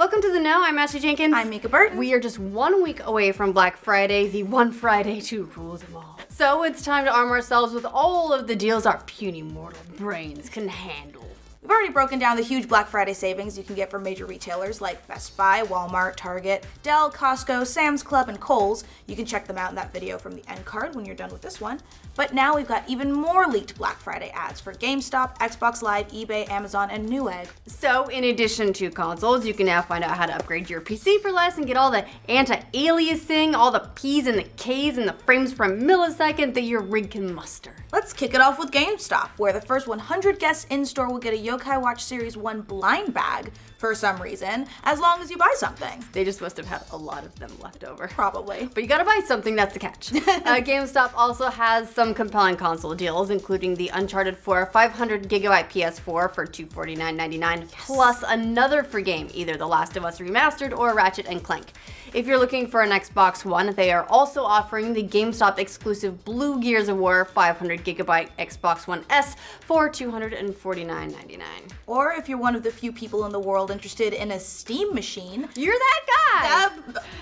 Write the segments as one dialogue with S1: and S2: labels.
S1: Welcome to the Know. I'm Ashley Jenkins.
S2: I'm Mica Burton.
S1: We are just one week away from Black Friday, the one Friday to rule them all. So it's time to arm ourselves with all of the deals our puny mortal brains can handle.
S2: We've already broken down the huge Black Friday savings you can get from major retailers like Best Buy, Walmart, Target, Dell, Costco, Sam's Club, and Kohl's. You can check them out in that video from the end card when you're done with this one. But now we've got even more leaked Black Friday ads for GameStop, Xbox Live, eBay, Amazon, and Newegg.
S1: So, in addition to consoles, you can now find out how to upgrade your PC for less and get all the anti-aliasing, all the P's and the K's and the frames per millisecond that your rig can muster.
S2: Let's kick it off with GameStop, where the first 100 guests in store will get a Yokai Watch Series 1 blind bag for some reason, as long as you buy something.
S1: They just must have had a lot of them left over.
S2: Probably.
S1: But you gotta buy something, that's the catch. uh, GameStop also has some compelling console deals, including the Uncharted 4 500 gigabyte PS4 for $249.99, yes. plus another free game, either The Last of Us Remastered or Ratchet and Clank. If you're looking for an Xbox One, they are also offering the GameStop exclusive Blue Gears of War 500 gigabyte Xbox One S for $249.99.
S2: Or if you're one of the few people in the world interested in a Steam machine,
S1: you're that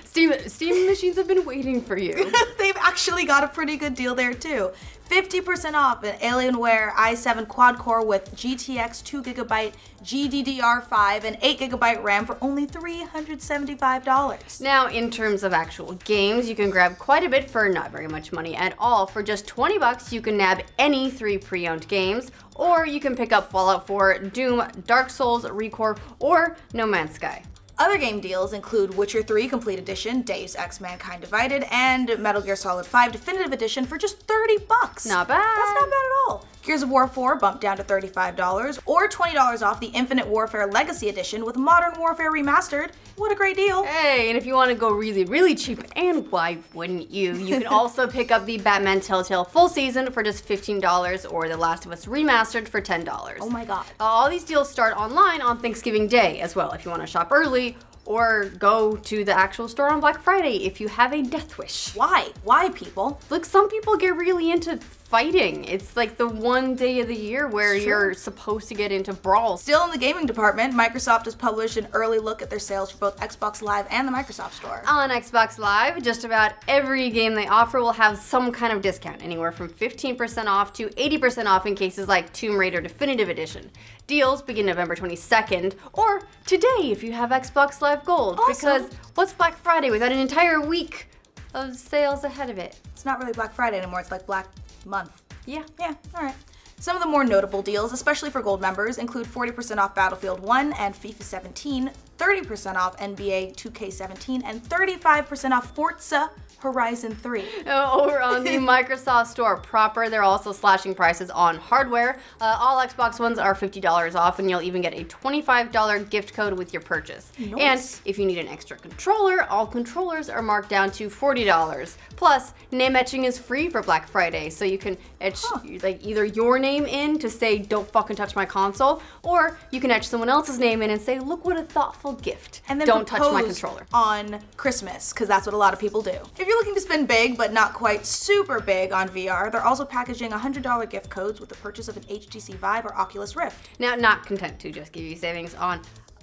S1: Steam Steam machines have been waiting for you.
S2: They've actually got a pretty good deal there too. 50% off an Alienware i7 quad core with GTX 2GB GDDR5 and 8GB RAM for only $375.
S1: Now, in terms of actual games, you can grab quite a bit for not very much money at all. For just 20 bucks, you can nab any three pre-owned games, or you can pick up Fallout 4, Doom, Dark Souls, ReCore, or No Man's Sky.
S2: Other game deals include Witcher 3 Complete Edition, Deus Ex Mankind Divided, and Metal Gear Solid 5 Definitive Edition for just 30 bucks.
S1: Not bad.
S2: That's not bad at all. Gears of War 4 bumped down to $35, or $20 off the Infinite Warfare Legacy Edition with Modern Warfare Remastered. What a great deal.
S1: Hey, and if you want to go really, really cheap, and why wouldn't you? You can also pick up the Batman Telltale full season for just $15 or The Last of Us Remastered for $10.
S2: Oh my god.
S1: all these deals start online on Thanksgiving Day as well if you want to shop early or go to the actual store on Black Friday if you have a death wish.
S2: Why? Why, people?
S1: Look, some people get really into fighting. It's like the one day of the year where sure. you're supposed to get into brawls.
S2: Still in the gaming department, Microsoft has published an early look at their sales for both Xbox Live and the Microsoft Store.
S1: On Xbox Live, just about every game they offer will have some kind of discount, anywhere from 15% off to 80% off in cases like Tomb Raider Definitive Edition. Deals begin November 22nd, or today if you have Xbox Live Gold, awesome. because what's Black Friday without an entire week of sales ahead of it?
S2: It's not really Black Friday anymore, it's like Black month.
S1: Yeah.
S2: Yeah, all right. Some of the more notable deals, especially for gold members, include 40% off Battlefield 1 and FIFA 17, 30% off NBA 2K17, and 35% off Forza Horizon 3.
S1: Over on the Microsoft Store proper, they're also slashing prices on hardware. Uh, all Xbox Ones are $50 off, and you'll even get a $25 gift code with your purchase.
S2: Nice.
S1: And if you need an extra controller, all controllers are marked down to $40. Plus, name etching is free for Black Friday, so you can etch huh. like either your name in to say "Don't fucking touch my console," or you can etch someone else's name in and say "Look what a thoughtful gift."
S2: And then
S1: don't touch my controller
S2: on Christmas, because that's what a lot of people do. If you're looking to spend big but not quite super big on VR, they're also packaging $100 gift codes with the purchase of an HTC Vive or Oculus Rift.
S1: Now, not content to just give you savings on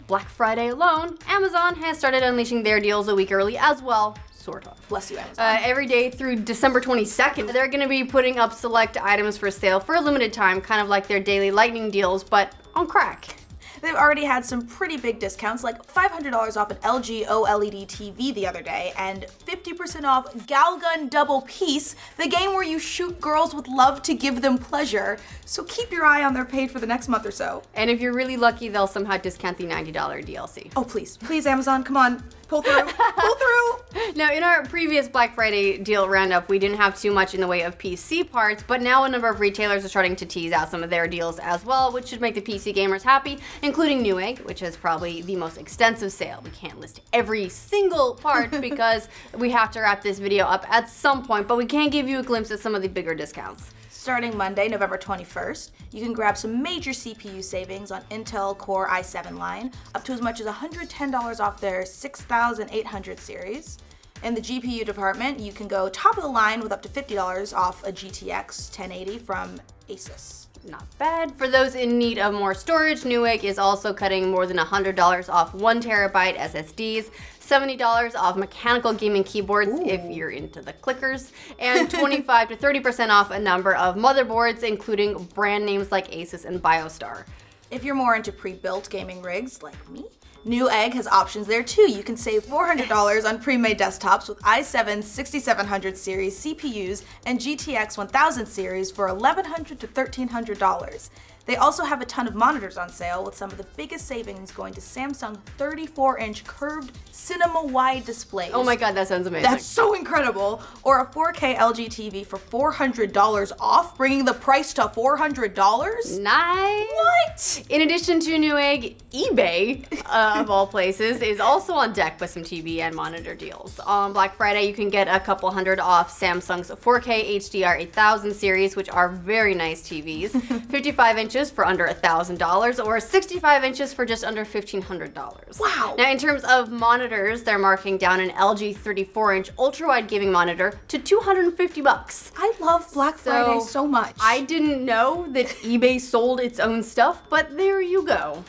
S1: Black Friday alone, Amazon has started unleashing their deals a week early as well, sort of.
S2: Bless you, Amazon.
S1: Uh, every day through December 22nd, they're going to be putting up select items for sale for a limited time, kind of like their daily lightning deals, but on crack.
S2: They've already had some pretty big discounts, like $500 off an LG OLED TV the other day, and 50% off Galgun Double Peace, the game where you shoot girls with love to give them pleasure. So keep your eye on their page for the next month or so.
S1: And if you're really lucky, they'll somehow discount the $90 DLC.
S2: Oh, please. Please, Amazon, come on. Pull through. Pull through.
S1: Now, in our previous Black Friday deal roundup, we didn't have too much in the way of PC parts, but now a number of retailers are starting to tease out some of their deals as well, which should make the PC gamers happy, including Newegg, which is probably the most extensive sale. We can't list every single part because we have to wrap this video up at some point, but we can give you a glimpse at some of the bigger discounts.
S2: Starting Monday, November 21st, you can grab some major CPU savings on Intel Core i7 line, up to as much as $110 off their 6800 series. In the GPU department, you can go top of the line with up to $50 off a GTX 1080 from Asus.
S1: Not bad. For those in need of more storage, Newegg is also cutting more than $100 off 1 terabyte SSDs, $70 off mechanical gaming keyboards if you're into the clickers, and 25 to 30% off a number of motherboards, including brand names like Asus and BioStar.
S2: If you're more into pre-built gaming rigs like me, Newegg has options there too. You can save $400 on pre-made desktops with i7 6700 series CPUs and GTX 1000 series for 1100 to $1300. They also have a ton of monitors on sale with some of the biggest savings going to Samsung 34-inch curved cinema-wide displays.
S1: Oh my god, that sounds amazing.
S2: That's so incredible. Or a 4K LG TV for $400 off, bringing the price to $400?
S1: nice.
S2: What?
S1: In addition to Newegg, eBay, uh, of all places, is also on deck with some TV and monitor deals. On Black Friday, you can get a couple hundred off Samsung's 4K HDR 8000 series, which are very nice TVs. 55 inches for under $1,000, or 65 inches for just under $1,500.
S2: Wow.
S1: Now, in terms of monitors, they're marking down an LG 34-inch ultra-wide gaming monitor to 250 bucks.
S2: I love Black Friday
S1: So,
S2: so much.
S1: I didn't know that eBay sold its own stuff, but there you go.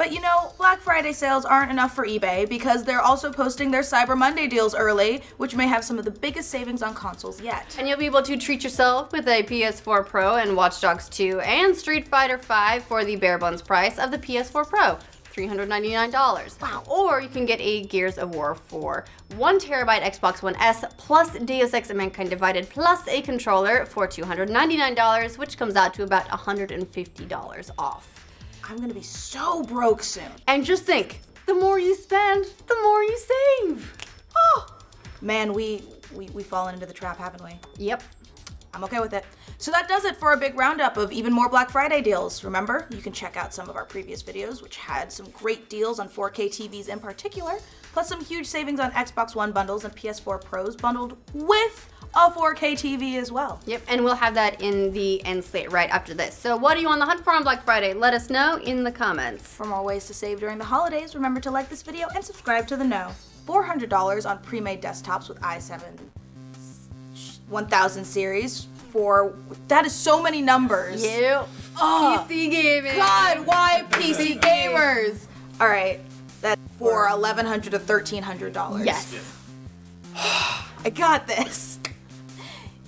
S2: But you know, Black Friday sales aren't enough for eBay because they're also posting their Cyber Monday deals early, which may have some of the biggest savings on consoles yet.
S1: And you'll be able to treat yourself with a PS4 Pro and Watch Dogs 2 and Street Fighter 5 for the bare bones price of the PS4 Pro. $399.
S2: Wow.
S1: Or you can get a Gears of War 4 1 terabyte Xbox One S plus Deus Ex and Mankind Divided plus a controller for $299, which comes out to about $150 off.
S2: I'm gonna be so broke soon.
S1: And just think, the more you spend, the more you save.
S2: Oh, man, we we we fallen into the trap, haven't we?
S1: Yep.
S2: I'm okay with it. So that does it for a big roundup of even more Black Friday deals. Remember, you can check out some of our previous videos, which had some great deals on 4K TVs in particular, plus some huge savings on Xbox One bundles and PS4 Pros bundled with a 4K TV as well.
S1: Yep, and we'll have that in the end slate right after this. So, what are you on the hunt for on Black Friday? Let us know in the comments.
S2: For more ways to save during the holidays, remember to like this video and subscribe to the Know. $400 on pre-made desktops with i7 1000 series for that is so many numbers.
S1: Yep.
S2: Oh,
S1: PC gaming.
S2: God, why PC gamers? All right, that's for 1,100 to thirteen hundred dollars.
S1: Yes.
S2: I got this.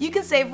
S2: You can save